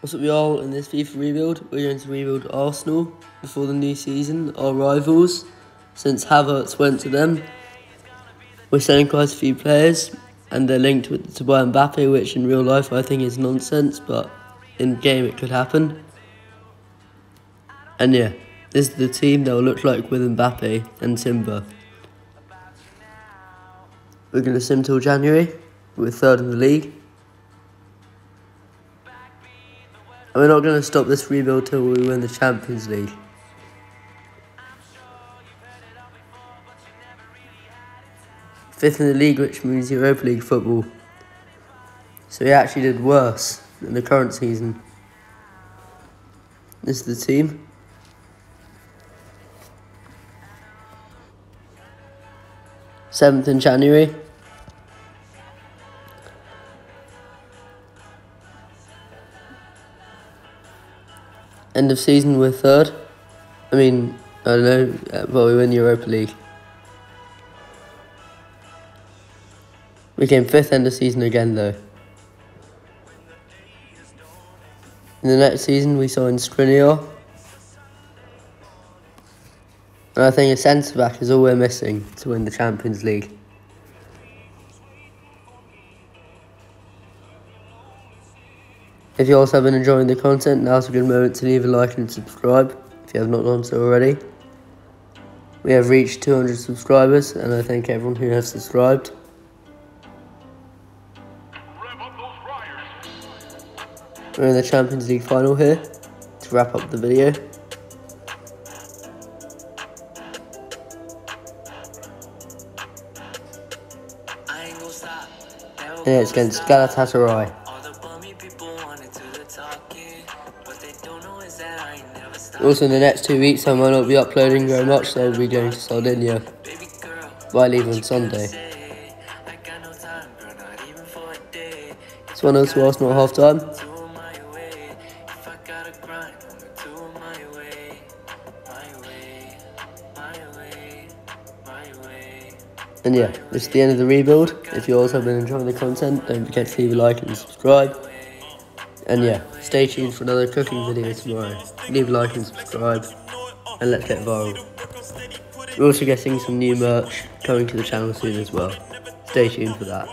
What's up y'all, in this FIFA rebuild, we're going to rebuild Arsenal before the new season, our rivals, since Havertz went to them. We're selling quite a few players, and they're linked with, to buy Mbappe, which in real life I think is nonsense, but in game it could happen. And yeah, this is the team that will look like with Mbappe and Timber. We're going to sim till January, we're third in the league. And we're not going to stop this rebuild till we win the Champions League. Fifth in the league, which means Europa League football. So he actually did worse in the current season. This is the team. Seventh in January. End of season, we're third. I mean, I don't know, uh, but we win Europa League. We came fifth end of season again, though. In the next season, we signed Skriniar. And I think a centre back is all we're missing to win the Champions League. If you also have been enjoying the content, now's a good moment to leave a like and subscribe if you have not done so already. We have reached 200 subscribers and I thank everyone who has subscribed. We're in the Champions League final here to wrap up the video. And it's against Galatasaray. Also, in the next two weeks, I might not be uploading very much, so I'll be going to Sardinia. But I leave on Sunday. 1 0 to Arsenal at half time. And yeah, this is the end of the rebuild. If you also have been enjoying the content, don't forget to leave a like and subscribe. And yeah, stay tuned for another cooking video tomorrow. Leave a like and subscribe, and let's get viral. We're also getting some new merch coming to the channel soon as well. Stay tuned for that.